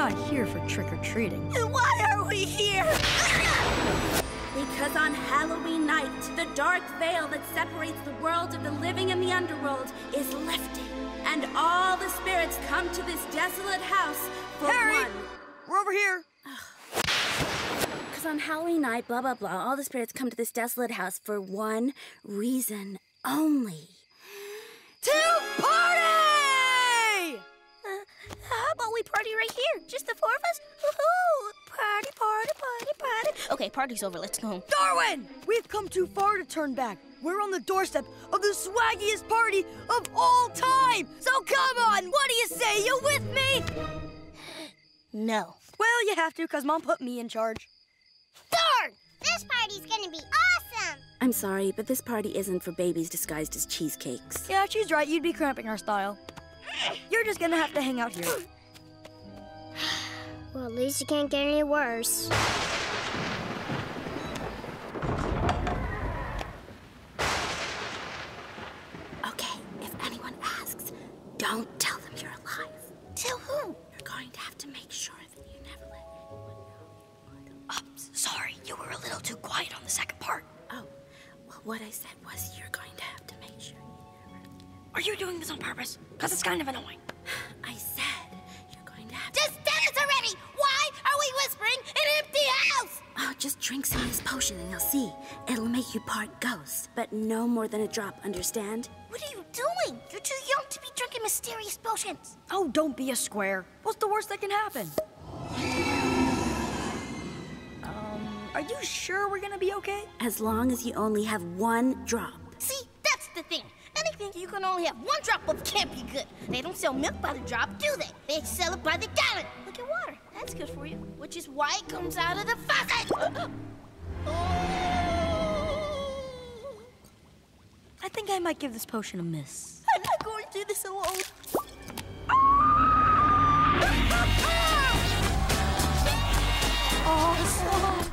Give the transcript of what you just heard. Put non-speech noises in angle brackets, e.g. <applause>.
not here for trick-or-treating. Then why are we here? Because on Halloween night, the dark veil that separates the world of the living and the underworld is lifted. And all the spirits come to this desolate house for Carrie! one. We're over here. Because on Halloween night, blah, blah, blah, all the spirits come to this desolate house for one reason only. To party! How about we party right here? Just the four of us? Woohoo! Party, party, party, party. Okay, party's over. Let's go home. Darwin! We've come too far to turn back. We're on the doorstep of the swaggiest party of all time! So come on! What do you say? You with me? <gasps> No. Well, you have to, because Mom put me in charge. Darn! This party's gonna be awesome! I'm sorry, but this party isn't for babies disguised as cheesecakes. Yeah, she's right. You'd be cramping our style. <gasps> You're just gonna have to hang out here. <gasps> Well, at least it can't get any worse. Okay, if anyone asks, don't tell them you're alive. Tell who? You're going to have to make sure that you never let anyone know. Oh, sorry. You were a little too quiet on the second part. Oh, well, what I said was you're going to have to make sure you never. Are you doing this on purpose? Because it's kind of annoying. <sighs> I said you're going to have Just already! Why are we whispering in an empty house? Oh, just drink some of this potion and you'll see. It'll make you part ghost, but no more than a drop, understand? What are you doing? You're too young to be drinking mysterious potions. Oh, don't be a square. What's the worst that can happen? Um, are you sure we're gonna be okay? As long as you only have one drop. See, that's the thing. Anything you can only have one drop of can't be good. They don't sell milk by the drop, do they? They sell it by the gallon. Look at water. That's good for you. Which is why it comes out of the faucet. I think I might give this potion a miss. I'm not going through this alone. Oh, awesome!